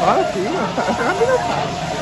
啊，行啊，还没得看。